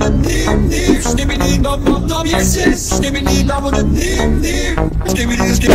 davulun nim nim. İşte beni dam dam dam yersiz İşte beni davulun nim nim. İşte beni işte